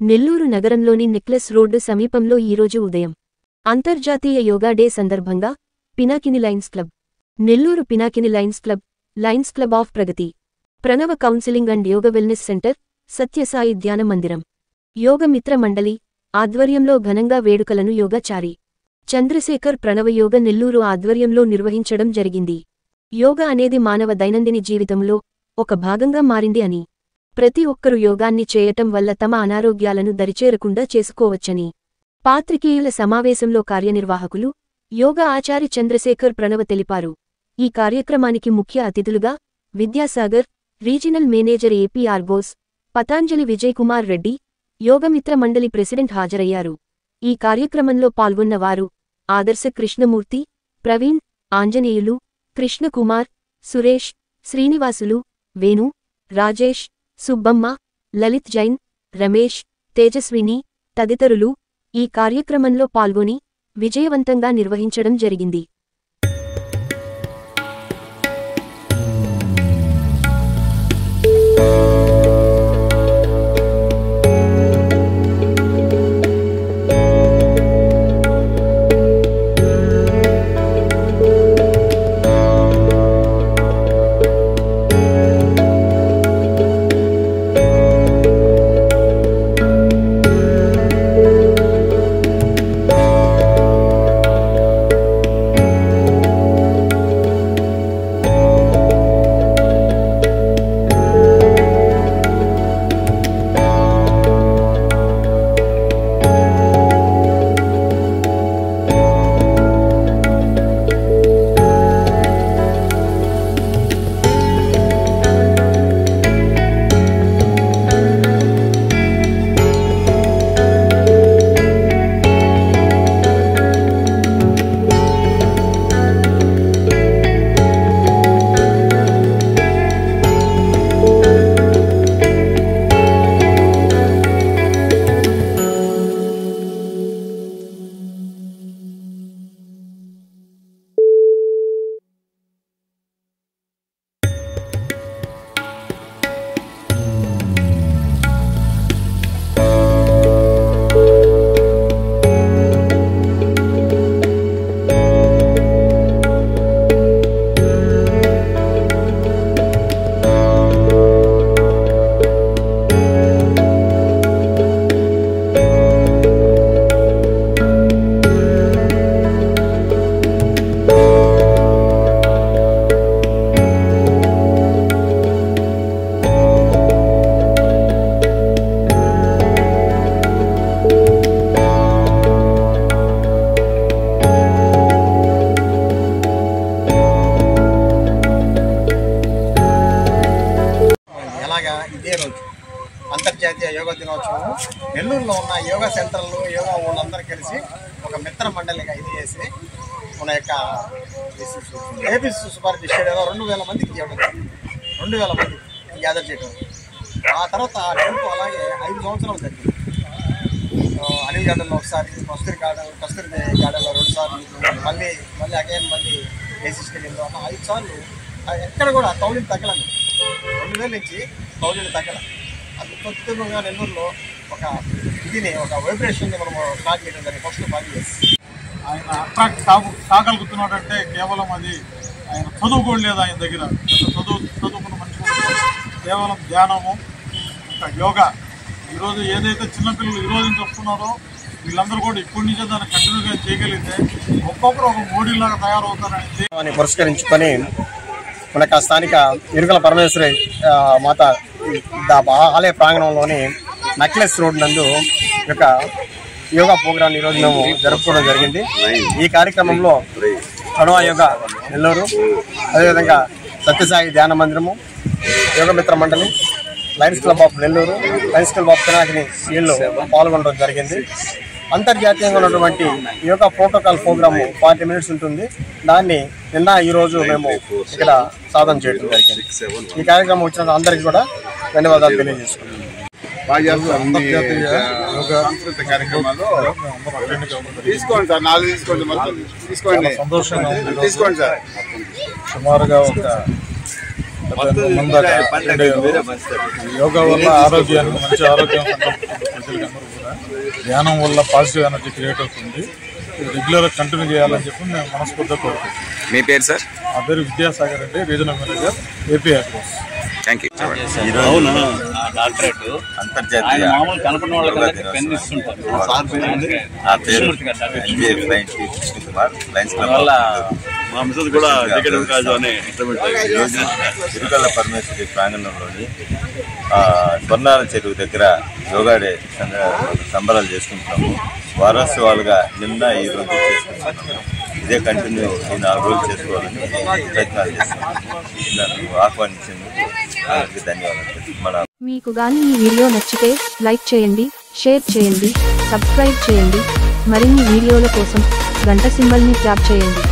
నెల్లూరు నగరంలోని necklace road సమీపంలో ఈరోజు ఉదయం అంతర్జాతీయ యోగా డే సందర్భంగా Pinakini lions club Nellore Pinakini lions club lions club of Pragati Pranava counselling and yoga wellness centre Sathya Sai ధ్యాన మందిరం యోగమిత్ర మండలి ఆధ్వర్యంలో ఘనంగా వేడుకలను యోగాచారి చంద్రశేఖర్ ప్రణవ యోగ నెల్లూరు ఆధ్వర్యంలో నిర్వహించడం జరిగింది. యోగ అనేది మానవ దైనందిని జీవితంలో ఒక భాగంగా మారింది అని ప్రతి ఒక్కరూ యోగాన్ని చేయటం వల్ల తమ అనారోగ్యాలను దరిచేరకుండా చేసుకోవచ్చని. పాత్రికేయుల సమావేశంలో కార్యనిర్వాహకులు యోగా ఆచారి చంద్రశేఖర్ ప్రణవ తెలిపారు. ఈ కార్యక్రమానికి ముఖ్య అతిథులుగా Vidyasagar regional manager APR Bose Patanjali Vijay Kumar Reddy Yogamitra Mandali president హాజరయ్యారు. ఈ కార్యక్రమంలో పాల్గొన్నవారు ఆదర్శ కృష్ణమూర్తి ప్రవీణ్ ఆంజనేయులు కృష్ణకుమార్ సురేష్ శ్రీనివాసులు వేణు రాజేష్ సుబ్బమ్మ లలిత్ జైన్ రమేష్ తేజస్విని తదితరులు ఈ కార్యక్రమంలో పాల్గొని విజయవంతంగా నిర్వహించడం జరిగింది. అంతర్జాతీయ నెల్లూరులో ఉన్న యోగా సెంటర్లు యోగా వాళ్ళందరూ కలిసి ఒక మిత్ర మండలిగా ఇది చేసి మన యొక్క ఏపీ సుబ్బారెడ్డి స్టేడియంలో ఏదో రెండు వేల మందికి చేయడం రెండు వేల మంది గ్యాదర్ చేయడం. ఆ తర్వాత ఆ టెంపు అలాగే ఐదు సంవత్సరాలు జరిగింది అనిల్ గార్డెన్లో ఒకసారి కస్తూరి గార్డెన్ కస్తూరి గార్డెన్లో రెండు సార్లు మళ్ళీ మళ్ళీ అగైన్ మళ్ళీ ఏసీ అన్న ఐదు సార్లు ఎక్కడ కూడా తౌలిని తగ్గలేదు. రెండు వేల నుంచి తౌలిని తగ్గల అది నెల్లూరులో ఒక ఇదిని ఒక వైబ్రేషన్ని మనము స్టార్ట్ చేయడం జరిగింది. ఫస్ట్ పని చేసి ఆయన అట్రాక్ట్ కాగు కాగలుగుతున్నాడంటే కేవలం అది ఆయన చదువు కూడా లేదు ఆయన దగ్గర. చదువు చదువుకున్న మనిషి కేవలం ధ్యానము ఇంకా యోగా. ఈరోజు ఏదైతే చిన్నపిల్లలు ఈరోజు చెప్తున్నారో నుంచి వస్తున్నారో వీళ్ళందరూ కూడా ఇప్పటి నుంచే దాన్ని కంటిన్యూగా చేయగలిగితే ఒక్కొక్కరు ఒక మోడీలాగా తయారవుతారని పురస్కరించుకొని మన యొక్క స్థానిక ఇరుకల పరమేశ్వరి మాత ఆలయ ప్రాంగణంలోని నక్లెస్ రోడ్ నందు యొక్క యోగా ప్రోగ్రాం ఈరోజు మేము జరుపుకోవడం జరిగింది. ఈ కార్యక్రమంలో ప్రణవ యోగ నెల్లూరు అదేవిధంగా Sathya Sai Dhyana Mandiramu Yogamitra Mandali Lions Club of Nellore Lions Club of Pinakini వీళ్ళు పాల్గొనడం జరిగింది. అంతర్జాతీయంగా ఉన్నటువంటి yoga protocol program forty minutes ఉంటుంది. దాన్ని నిన్న ఈ రోజు మేము ఇక్కడ సాధన చేయడం జరిగింది. ఈ కార్యక్రమం వచ్చిన అందరికీ కూడా ధన్యవాదాలు కావడం తీసుకోండి సార్ నాలుగు తీసుకోండి మొత్తం. తీసుకోండి. సంతోషంగా ఈరోజు. తీసుకోండి సార్. సుమారుగా ఒక యోగా వల్ల ఆరోగ్యానికి మంచి ఆరోగ్యం ప్రజలకందరూ కూడా ధ్యానం వల్ల పాజిటివ్ ఎనర్జీ క్రియేట్ అవుతుంది. రెగ్యులర్ కంటిన్యూ చేయాలని చెప్పి మేము మనస్ఫూర్తిగా కోరుకుంటున్నాం. మీ పేరు సార్? నా పేరు విద్యాసాగర్ అండి regional manager AP address thank you అవును? డాక్టరేట్. అంతర్జాతీయ మామూలు కనపడిన వాళ్ళకి యోగా అందరికీ పెన్ దినోత్సవం. ఇస్తుంటారు. నా పేరు లయన్స్ క్లబ్ మా మిసెస్ కూడా టికెట్ కాదు అని తిరుకల్ల పరమేశ్వరి ప్రాంగణంలోని ఆ, స్వర్ణాల చెరువు దగ్గర యోగా డే సంద- సంబరాలు చేసుకుంటున్నాము. వారోత్సవాలుగా నిన్న ఈ రోజు చేసుకుంటున్నాము. ఇదే కంటిన్యూ ఈ నాలుగు రోజులు చేసుకోవాలని ప్రయత్నాలు చేస్తున్నాము. నన్ను ఆహ్వానించేందుకు అందరికీ ధన్యవాదాలు. మన మీకు గాని ఈ వీడియో నచ్చితే లైక్ చేయండి షేర్ చేయండి సబ్స్క్రైబ్ చేయండి. మరిన్ని వీడియోల కోసం గంట సింబల్ని ట్యాప్ చేయండి.